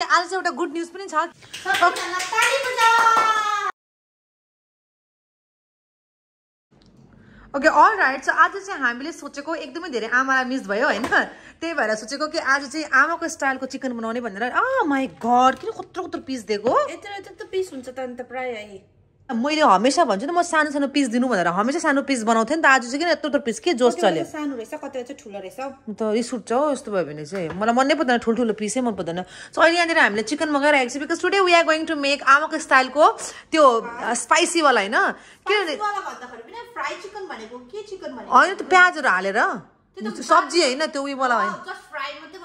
आज चाहिँ एउटा गुड न्युज पनि छ। ओके अल राइट सो आज चाहिँ हामीले सोचेको एकदमै धेरै आमालाई मिस भयो होइन? त्यही भएर सोचेको कि आज चाहिँ आमाको स्टाइलको चिकन बनाउने भनेर। आ माई गड किन कत्रो कत्रो पिस दिएको? यत्रो यत्रो पिस हुन्छ त अन्त प्राय मैले हमेसा भन्छु नि म सानो सानो पिस दिनु भनेर हमेसा सानो पिस बनाउँथेँ नि त आज चाहिँ किन यत्रो यत्रो पिस के जोस चल्यो? सानो रहेछ कतिवटा चाहिँ ठुलो रहेछ। त रिस उठ्छ हौ यस्तो भयो भने चाहिँ। मलाई मनै पर्दैन ठुल्ठुलो पिसै मन पर्दैन। सो अहिले यहाँनिर हामीले चिकन मगाइरहेको छ because today we are going to make आमाको स्टाइलको त्यो स्पाइसीवाला होइन? किनभने होइन त्यो प्याजहरू हालेर। सब्जी होइन त्यो उयोवाला होइन।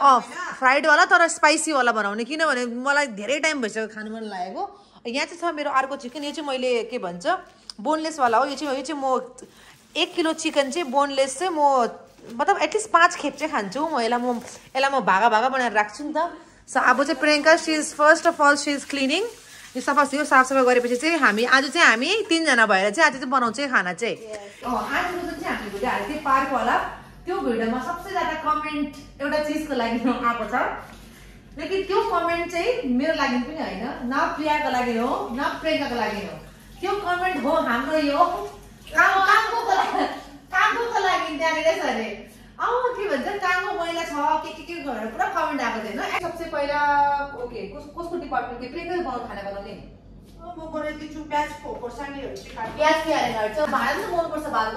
अँ फ्राइडवाला तर स्पाइसीवाला बनाउने किनभने मलाई धेरै टाइम भइसक्यो खानु मन लागेको। यहाँ चाहिँ छ मेरो अर्को चिकन यो चाहिँ मैले के भन्छ बोनलेसवाला हो। यो चाहिँ यो चाहिँ म एक किलो चिकन चाहिँ बोनलेस चाहिँ म मतलब एटलिस्ट पाँच खेप चाहिँ खान्छु। म यसलाई म यसलाई म भागा भागा बनाएर राख्छु नि त। सो अब चाहिँ Priyanka she is first of all she is cleaning यो सफा यो साफसफाइ गरेपछि चाहिँ हामी आज चाहिँ हामी तिनजना भएर चाहिँ आज चाहिँ बनाउँछ खाना चाहिँ। आजको जुन चाहिँ हामीले भिडियो हालेको थियौँ पार्कवाला त्यो भिडियोमा सबसे ज्यादा कमेन्ट एउटा चिजको लागि आएको छ। लेकिन त्यो कमेन्ट चाहिँ मेरो लागि पनि होइन। न प्रियाको लागि हो न प्रियङ्काको लागि हो। त्यो कमेन्ट हो हाम्रो यो। काम कामको लागि कामको लागि त्यहाँनिर छ अरे? अँ के भन्छ? कामको मैला छ के के के गरेर पुरा कमेन्ट आएको थियो होइन? सबसे पहिला ओके कस कसको डिपार्टमेन्ट के? बनाउनु खाना बनाउने? म बनाइदिन्छु प्याज खोर्सानीहरू चाहिँ काट्छु। प्याज भाडा पनि भाडा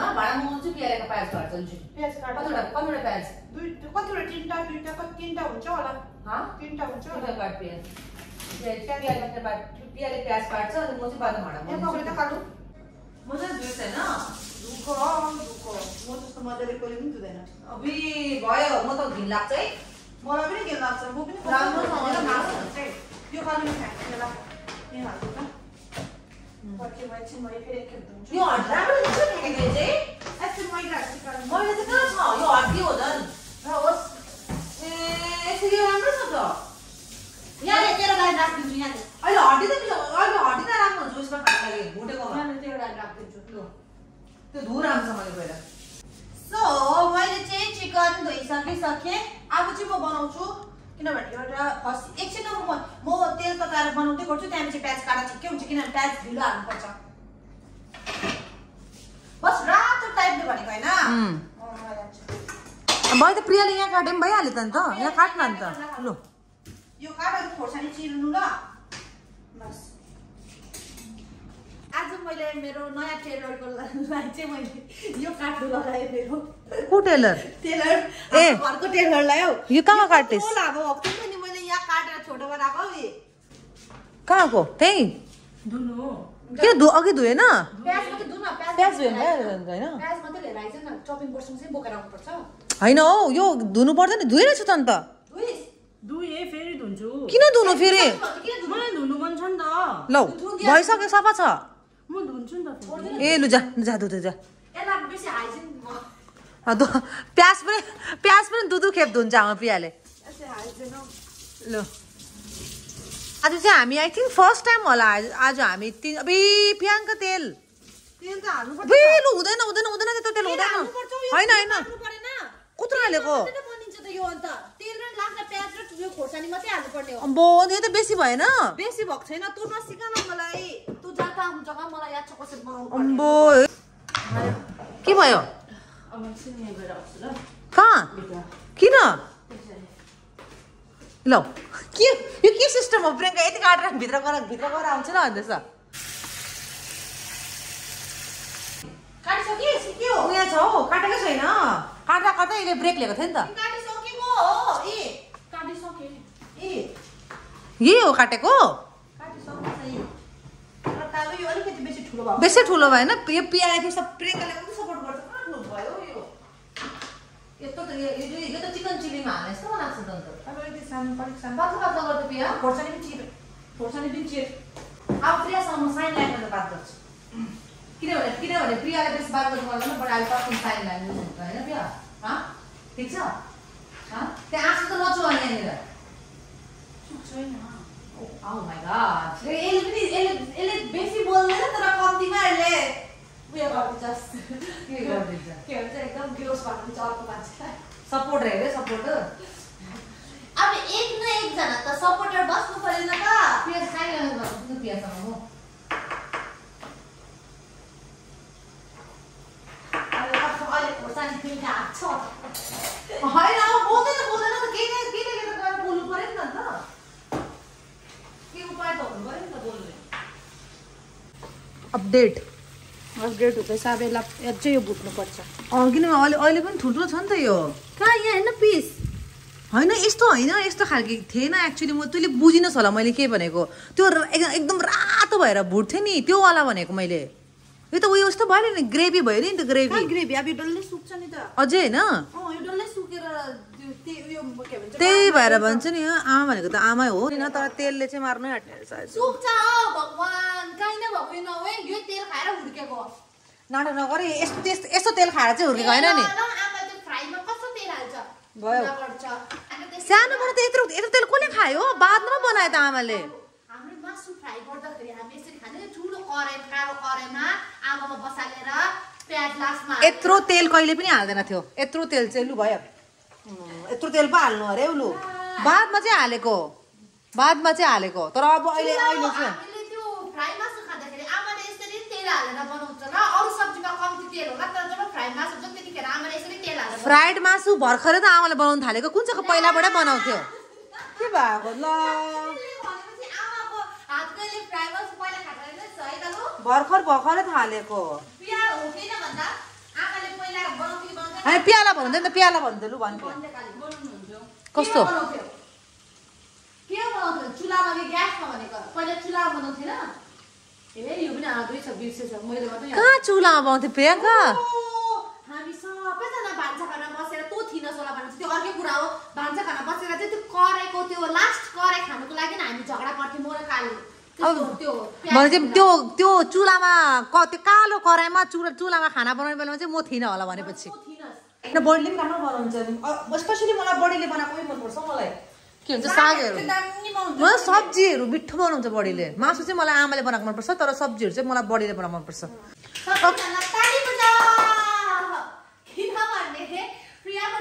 प्याज काट्छु। कतिवटा कतिवटा प्याज? दुई कतिवटा तिनवटा दुईवटा कति तिनवटा हुन्छ होला। हाँ? तिनवटा हुन्छ। काट प्याज। प्याज काट्छ अनि म चाहिँ बादमा त काटु। मजाले धुएछ होइन। दुःख दुःख। म जस्तो मजाले कोही पनि धुँदैन। अबि भयो म त घिन लाग्छ है। मलाई पनि के लाग्छ म पनि राम्रोसँगले मासु चाहिँ यो खानु फ्याँक्ने बेला यहाँ हाल्छु त पछि पछि मैले फेरि एकखेप धुन्छु। यो हड्डी राम्रो देखिन्छ फ्याँकेको चाहिँ। यस्तो मैलाहरू चाहिँ काट्नु मैले चाहिँ कहाँ छ? यो हड्डी हो झन् र होस् ए यसरी यो राम्रो छ त गाडी राखिदिन्छु यहाँ अहिले हड्डी त मिल्छ अहिले हड्डी त राम्रो हुन्छ उसमा खानु लागि भुटेकोमा यहाँ तेरो गाडी राखिदिन्छु लु त्यो धु राम्रोसँगले पहिला सो मैले चाहिँ चिकन धोइसकिसकेँ अब चाहिँ म बनाउँछु किनभने एउटा फर्स्ट एकछिन म म तेल तताएर बनाउँदै गर्छु त्यहाँपछि प्याज काटा ठिकै हुन्छ किनभने प्याज ढिलो हाल्नुपर्छ बस रातो टाइपले भनेको होइन। भयो त प्रियाले यहाँ काट्यो पनि भइहाल्यो त नि त यहाँ काट्न नि त लु यो काटेर खोर्सानी चिर्नु ल। बस। आज मैले मेरो नयाँ टेलरको लागि चाहिँ मैले यो काट्नु लगाएँ मेरो। को टेलर? टेलर। ए। हाम्रो घरको टेलरलाई हौ। यो कहाँ लामो भएको थियो नि मैले यहाँ काटेर छोटो बनाएको हौ यी। कहाँको? त्यही? धुनु किन धु अघि धुएन? प्याज होइन हौ यो धुनु पर्दैन धुएर छु त अन्त। फेरि धुन्छु किन धुनु फेरि मलाई धुनु मन छ नि त लौ भइसक्यो सफा छ म धुन्छु नि त। ए लु जा लु जा धु धु जा प्याज पनि प्याज पनि दु दु खेप धुन्छ हाम्रो हौ लु आज चाहिँ हामी आई थिङ्क फर्स्ट टाइम होला आज आज हामी तिन अबे प्याङको तेल लु हुँदैन हुँदैन हुँदैन त्यस्तो तेल हुँदैन होइन होइन कत्रो हालेको यो खोर्सानी मात्रै हाल्नुपर्ने हो। अम्बो यो त बेसी भएन। बेसी भएको छैन। तँ नसिक न मलाई तँ जता हुन्छ जग्गा मलाई याद छ कसरी बनाउनु। अम्बो के भयो? कहाँ? किन? ल के यो के सिस्टम हो? प्रियङ्का यति काटेर भित्र गएर भित्र गएर आउँछ ल भन्दैछ काटिसकिस् के हो उयो छ हौ काटेकै छैन। काट्दा काट्दा यसले ब्रेक लिएको थियो नि त काटिसकेको हो ए काटिसके ए यही हो काटेको? बेसी ठुलो भयो बेसी ठुलो भएन। यो पिआरले फेरि सब प्रियङ्काले पनि सपोर्ट गर्छ। कहाँ ठुलो भयो यो? यस्तो त यो यो यो त चिकन चिल्लीमा हाल्ने जस्तो पो लाग्छ त अन्त। अब अलिकति सानो अलिक सानो। पातलो पातलो गर्दा पिया। खोर्सानी पनि चिर खोर्सानी पनि चिर अब प्रियासँग म साइन बात गर्छु। किनभने किनभने प्रियाले बेसी बात गर्नु पर्दैन बट अहिले तपाईँ साइन ल्यान्ड हुन्छ होइन प्रिया हँ? ठिक छ? हँ? त्यहाँ आँसु त नचुवा यहाँनिर। Oh my god. यसले पनि यसले यसले बेसी बोल्दैन तर कम्तीमा यसले उयो गरिदिन्छ के गरिदिन्छ के भन्छ एकदम ग्लोस भन्नुहुन्छ अर्को मान्छेलाई सपोर्ट सपोर्ट अब एक न एकजना त सपोर्टर बस्नु परेन त पियाज खाइरहनु भएको छ पियाजसँग म अहिले कस्तो अहिले खोर्सानी पिठा छ होइन अब बोल्दैन बोल्दैन त केही न केही न केही त गरेर बोल्नु पऱ्यो नि त अन्त के उपाय त हुनु पऱ्यो नि त बोल्ने अपडेट। अपग्रेड हुँदैछ अब यसलाई अझै यो भुट्नुपर्छ अँ किनभने अहिले अहिले पनि ठुल्ठुलो छ नि त यो। कहाँ यहाँ होइन पिस। होइन यस्तो होइन यस्तो खालके थिएन एक्चुली म तैँले बुझिनस् होला मैले के भनेको। त्यो एकदम रातो भएर भुट्थ्यो नि त्यो वाला भनेको मैले। यो त उयो जस्तो भयो नि ग्रेभी भयो नि त ग्रेभी ग्रेभी अब यो डल्लै सुक्छ नि त। अझै होइन अँ यो डल्लै सुकेर त्यो त्यो उयो के भन्छ त्यही भएर भन्छ नि आमा भनेको त आमै हो नि तर तेलले चाहिँ मार्नै आँट्ने रहेछ नाटक नगर यस्तो त्यस्तो यस्तो तेल खाएर चाहिँ हुर्केको होइन नि। भयो। सानोबाट त यत्रो यत्रो तेल कसले खायो? बादमा बनायो त आमाले। यत्रो तेल कहिले पनि हाल्दैन थियो। यत्रो तेल चाहिँ लु भयो। यत्रो तेल पो हाल्नु अरे लु। बादमा चाहिँ हालेको। बादमा चाहिँ हालेको। तर अब अहिले अहिले चाहिँ फ्राइड मासु भर्खरै त आमाले बनाउनु थालेको। कुन चाहिँ पहिलाबाटै बनाउँथ्यो? के भएको लु? भर्खर भर्खरै थालेको। भन्दा होइन प्याला भन्दैन त प्याला भन्थ्यो लु भन्थ्यो कस्तो? ग्यासमा भनेको। पहिला बनाउँथेन। कहाँ चुलामा बनाउँथ्यो प्रियङ्का? ओ, हामी सबैजना भान्सा खाना बसेर तँ थिइनस् होला भनेपछि त्यो अर्कै कुरा हो। भान्सा खाना बसेर चाहिँ त्यो कराईको त्यो लास्ट कराई खानुको लागि नि हामी झगडा गर्थ्यौँ म र काली अब त्यस्तो त्यो भने चाहिँ त्यो त्यो चुलामा क त्यो कालो कराईमा चुला चुलामा खाना बनाउने बेलामा चाहिँ म थिइनँ होला भनेपछि। बडीले पनि राम्रो बनाउँछ स्पेसली मलाई बडीले बनाएकै मनपर्छ मलाई। के भन्छ सागहरू? मलाई सब्जीहरू मिठो बनाउँछ बडीले। मासु चाहिँ मलाई आमाले बनाएको मनपर्छ तर सब्जीहरू चाहिँ मलाई बडीले बनाएको मनपर्छ। प्रियाको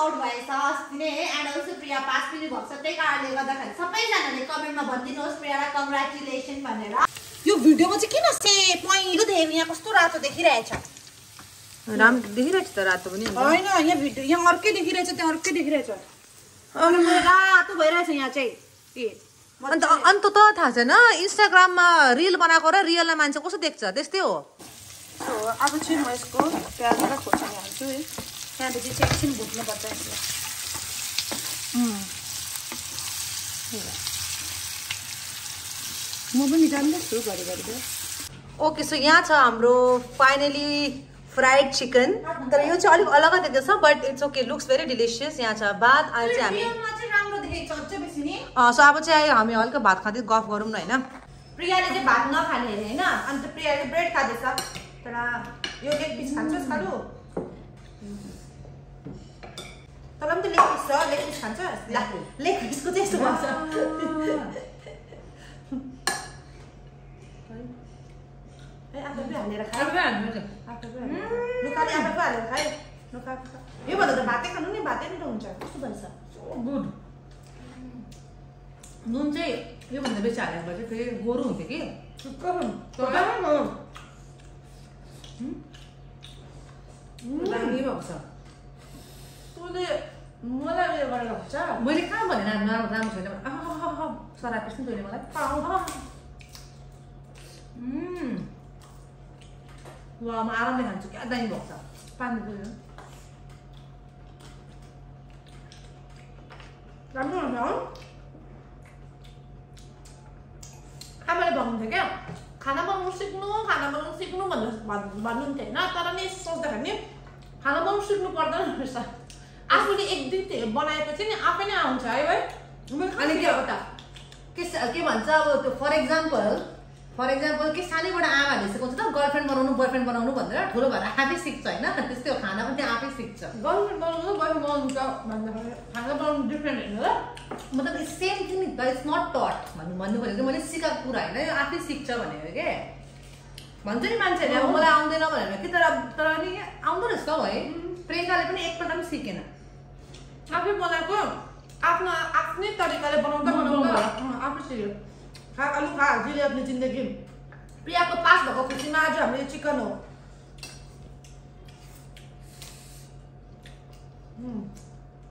आउट भएछ अस्ति नै एन्ड अल्सो प्रिया पास पनि भएको छ त्यही कारणले गर्दाखेरि सबैजनाले कमेन्टमा भनिदिनुहोस् प्रियालाई कङ्ग्रेचुलेसन भनेर। यो भिडियोमा चाहिँ किन से पहेँलो देखेको यहाँ कस्तो रातो देखिरहेछ? राम्रो देखिरहेको छ त रातो पनि होइन यहाँ भिडियो यहाँ अर्कै देखिरहेछ त्यहाँ अर्कै देखिरहेछ। रातो भइरहेछ यहाँ चाहिँ। ए अन्त अन्त त थाहा छैन इन्स्टाग्राममा रिल बनाएको र रियलमा मान्छे कस्तो देख्छ? त्यस्तै हो। सो अब चाहिँ म यसको प्याज र खोर्सानी हाल्छु है त्यहाँदेखि चाहिँ एकछिन भुट्नुपर्छ यसलाई म पनि जान्दैछु घरिघरि ओके सो यहाँ छ हाम्रो फाइनली फ्राइड चिकन तर यो चाहिँ अलिक अलग देख्दैछ but it's okay looks very delicious यहाँ छ भात अहिले चाहिँ हामी सो अब चाहिँ हामी हल्का भात खाँदै गफ गरौँ न। होइन प्रियाले चाहिँ भात नखाने अरे होइन अन्त प्रियाले ब्रेड खाँदैछ तर यो लेग पिस खान्छस् खालु तँलाई पनि त लेग पिस छ? लेग पिस खान्छस् ला लेग पिसको चाहिँ यस्तो भन्छ ए आफै पनि हालेर खाए। आफै पनि हालेर लुकाले आफै पनि हालेर खाए। लुका योभन्दा त भातै खानु नि? भातै मिठो हुन्छ। कस्तो भएछ? गुड। नुन चाहिँ योभन्दा बेसी हालेको भए चाहिँ फेरि गोरु हुन्थ्यो कि? दामी भएको छ। तँले मलाई उयो गरेर हुन्छ। मैले कहाँ भने? राम्रो राम्रो छैन। भने, सरापेस् नि तैँले मलाई। ल म आरामले खान्छु। क्या दामी भएको छ। पानी पुग्यो राम्रो हुन्छ हो आमाले भन्नुहुन्थ्यो क्या खाना बनाउनु सिक्नु खाना बनाउनु सिक्नु भनेर भन्- भन्नुहुन्थ्यो होइन? तर नि सोच्दाखेरि नि खाना बनाउनु सिक्नु पर्दैन रहेछ। आफूले एक दिन बनाएपछि नि आफै नै आउँछ है भाइ? अनि के हो त के के भन्छ अब त्यो फर इक्जाम्पल फर इक्जाम्पल के सानैबाट आमाहरूले सिकाउँछ त गर्लफ्रेन्ड बनाउनु बोयफ्रेन्ड बनाउनु भनेर ठुलो भएर आफै सिक्छ होइन? त्यस्तै हो खाना पनि त्यहाँ आफै सिक्छ। गर्लफ्रेन्ड बनाउनु बोयफ्रेन्ड बनाउनु त भन्दाखेरि खाना बनाउनु डिफ्रेन्ट होइन मतलब सेम थिङ इट्स नट टट भन्नु भन्नु भनेको मैले सिकाएको कुरा होइन यो आफै सिक्छ भनेको के? भन्छ नि मान्छेहरूले अब मलाई आउँदैन भनेर कि तर तर नि आउँदो रहेछ हौ है? प्रियङ्काले पनि एकपल्ट पनि सिकेन। आफै बनाएको आफ्नो आफ्नै तरिकाले बनाउँदा बनाउँदा आफै सिक्यो खा आलु खा जिले अपनी जिन्दगी प्रियाको पास भएको खुसीमा आज हाम्रो यो चिकन हो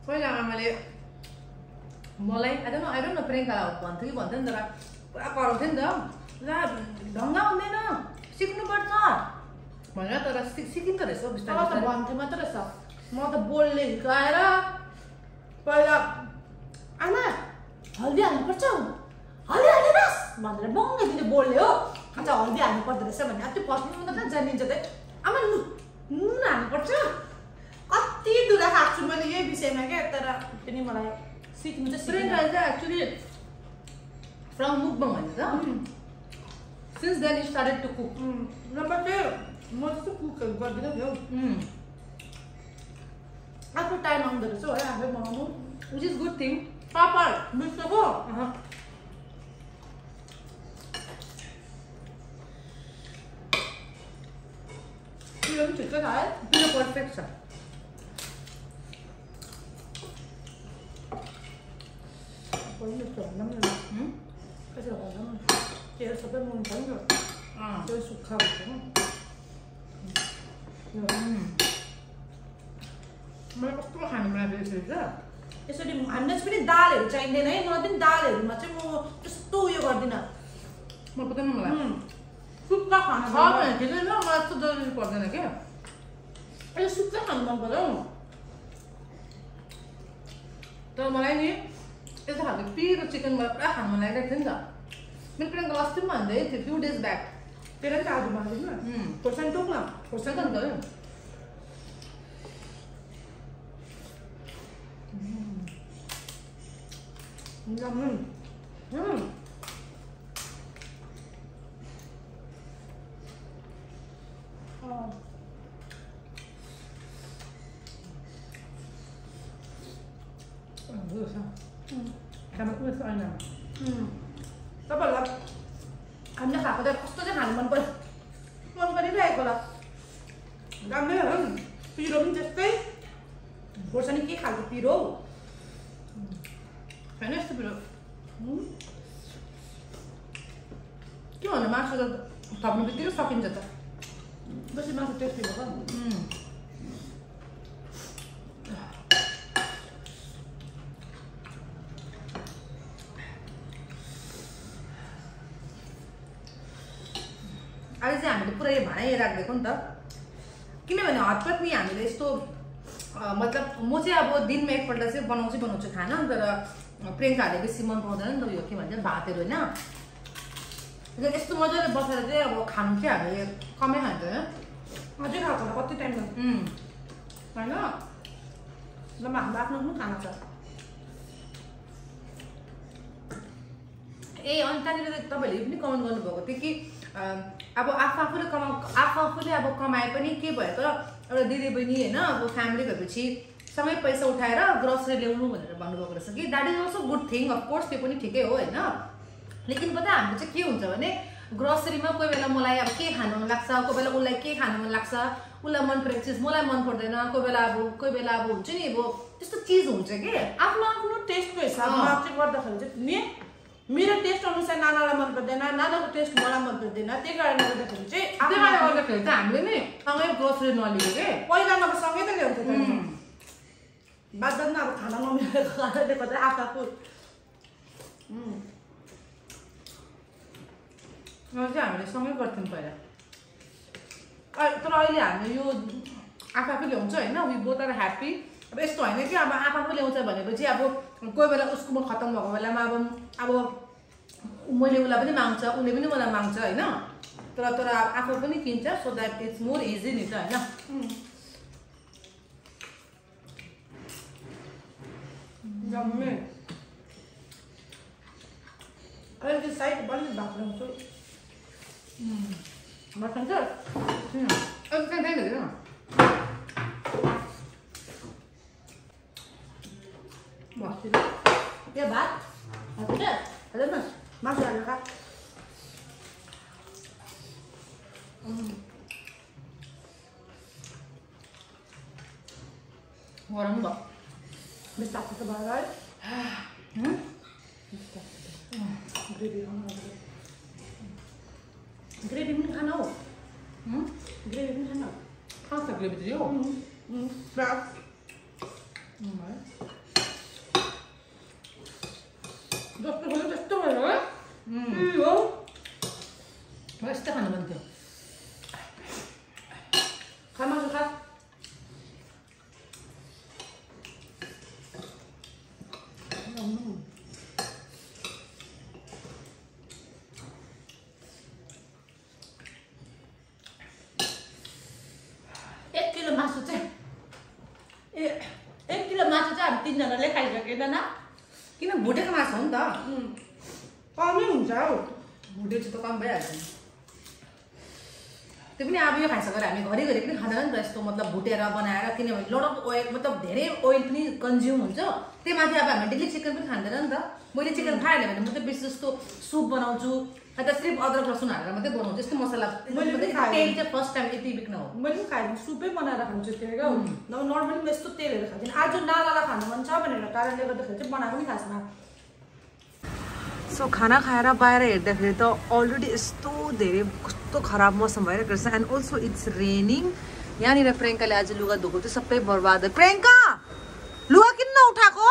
पहिला आमाले मलाई आई डोन्ट नो प्रियङ्का भन्थ्यो कि भन्थ्यो नि तर पुरा कराउँथ्यो नि त ला ढङ्ग हुँदैन सिक्नुपर्छ भनेर तर सिक सिकिँदो रहेछ हौ बिस्तारै त भन्थ्यो मात्र रहेछ म त बोल्ने हिर्काएर पहिला आमा हल्दी हाल्नुपर्छ। हल्दी हाल्दिनुहोस् भनेर बङ्गै बोल्ने हो। अच्छा हल्दी हाल्नु पर्दो रहेछ भने त्यो फर्स्टमा त कहाँ जानिन्छ त आमा नुन नुन हाल्नुपर्छ। कति दुरा खाएको छु मैले यही विषयमा क्या तर पनि मलाई सिक्नु चाहिँ सिक्नु चाहिँ एक्चुली फ्रम मुकबङ होइन त since then started to cook number चाहिँ म त्यस्तो कुकहरू गर्दिनँ नि हौ। आफ्नो टाइम आउँदो रहेछ है आफै बनाउनु विच इज गुड थिङ पापड मिठोको त्यो पनि ठिकै छ है पिरो पर्फेक्ट छ तेल सबै मन पर्यो अँ। त्यो सुक्खा हुन्छ। मलाई कस्तो खानु मन लागेको छ यसरी हामीलाई चाहिँ पनि दालहरू चाहिँदैन है मलाई पनि दालहरूमा चाहिँ म त्यस्तो उयो गर्दिनँ म पर्दैन मलाई सुक्खा खाना छ भने ठिकै छ मलाई त्यस्तो जरुरी पर्दैन क्या यो सुक्खा खानु मन पर्यो तर मलाई नि यस्तो खालको पिरो चिकन मलाई पुरा खानु मन लागेको थियो नि त मेरो प्रियङ्का अस्ति पनि भन्दै थियो फ्यु डेज ब्याक त्यसलाई चाहिँ आज माग्दैन खोर्सानी टोक न खोर्सानी त नि त Yummy. Mm. Oh. उयो छ Mm. खाना उयो छ होइन Mm. तपाईँहरूलाई हामीले खाएको त कस्तो चाहिँ खानु मन पर्यो मन परिरहेको होला राम्रै हो पिरो पनि त्यस्तै खोर्सानी के खालको पिरो हौ होइन यस्तो पिरो Mm. के भन्नु मासु त थप्नु बित्तिकै सकिन्छ त बेसी मासु टेस्टी भएको उम्। अहिले चाहिँ हामीले पुरै भाँडै राखिदिएको नि त किनभने हतपत नि हामीले यस्तो मतलब म चाहिँ अब दिनमा एकपल्ट चाहिँ बनाउँछु बनाउँछु खाना तर प्रियङ्काहरूले बेसी मन पराउँदैन नि त यो के भन्छ भातहरू होइन यस्तो मजाले बसेर चाहिँ अब खानु चाहिँ हामीले कमै खान्छ अझै खाएको होला कति टाइम। होइन जम्मा हाम्रो आफ्नो आफ्नो खाना छ ए अनि त्यहाँनिर तपाईँहरूले पनि कमेन्ट गर्नुभएको थियो कि अब आफू आफूले कमा आफू आफूले अब कमाए पनि के भयो त एउटा दिदी बहिनी होइन अब फ्यामिली भएपछि सँगै पैसा उठाएर ग्रोसरी ल्याउनु भनेर भन्नुभएको रहेछ कि that is also good thing of course त्यो पनि ठिकै हो होइन? लेकिन पता हाम्रो चाहिँ के हुन्छ भने ग्रोसरीमा कोही बेला मलाई अब के खानु मन लाग्छ कोही बेला उसलाई के खानु मन लाग्छ उसलाई मन परेको चिज मलाई मन पर्दैन कोही बेला अब कोही बेला अब हुन्छ नि अब त्यस्तो चिज हुन्छ कि? आफ्नो आफ्नो टेस्टको हिसाबमा। चाहिँ गर्दाखेरि चाहिँ नि मेरो टेस्ट अनुसार नानालाई मन पर्दैन नानाको टेस्ट मलाई मन पर्दैन त्यही कारणले गर्दाखेरि चाहिँ त्यही आफ्नो कारणले आफ्नो- गर्दाखेरि चाहिँ हामीले नि सँगै ग्रोसरी नलिएको के? पहिला नभए सँगै त ल्याउँथ्यो त बादमा अब खाना नमिलेको कारणले गर्दा आफू आफू चाहिँ हामीले सँगै गर्थ्यौँ पहिला तर अहिले हामीले यो आफू आफू ल्याउँछ होइन वी बोथ आर ह्याप्पी अब यस्तो होइन कि अब आफू आफू ल्याउँछ भनेपछि अब कोही बेला उसकोमा खतम भएको बेलामा अब अब मैले उसलाई पनि माग्छ उसले पनि मलाई माग्छ होइन तर तर आफू पनि किन्छ so that it's more easy नि त होइन जम्मै अहिले साइड बलियो भएको ल्याउँछु मसँग अनि त्यहाँ त्यहाँ हेरेन बस्छु त्यो भात हजुर हेर न मासु हालेर खा गरम भयो बेसी तातो त भयो है ग्रेभी ग्रेभी पनि खानु हौ ग्रेभी पनि खानु कहाँ छ ग्रेभी दियो जस्तो भयो त्यस्तो भयो है हो मलाई यस्तै खानु मन थियो खा मासु खा एक किलो मासु चाहिँ ए एक किलो मासु चाहिँ हामी तिनजनाले खाइसकेदैन किन भुटेको मासु हो नि त? कमै हुन्छ हौ। भुटेको चाहिँ त कम भइहाल्छ त्यो पनि अब यो खाइसकेर हामी घरिघरि पनि खाँदैन नि त यस्तो मतलब भुटेर बनाएर किनभने लड अफ ओइल मतलब धेरै ओइल पनि कन्ज्युम हुन्छ। त्यही माथि अब हामी डेली चिकन पनि खाँदैन नि त। मैले चिकन खाइहालेँ भने म चाहिँ बेसी जस्तो सुप बनाउँछु या त सिर्फ अदरक लसुन हालेर मात्रै बनाउँछु। यस्तो मसला मैले पनि तेल। चाहिँ फर्स्ट टाइम यति बिक्न हो। मैले पनि खाएँ सुपै बनाएर खान्छु त्यो क्या। नर्मली म यस्तो तेलहरू खाँदिनँ। आज नालालाई खानु मन छ भनेर कारणले गर्दाखेरि चाहिँ बनाएको नि खासमा सो खाना खाएर बाहिर हेर्दाखेरि त अलरेडी यस्तो धेरै कस्तो खराब मौसम भइरहेको रहेछ एन्ड अल्सो इट्स रेनिङ यहाँनिर प्रियङ्काले आज लुगा धोएको थियो सबै बर्बाद। प्रियङ्का लुगा किन नउठाएको